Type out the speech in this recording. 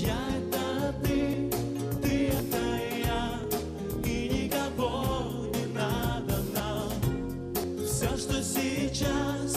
Я это ты, ты это я, и никого не надо нам. Что сейчас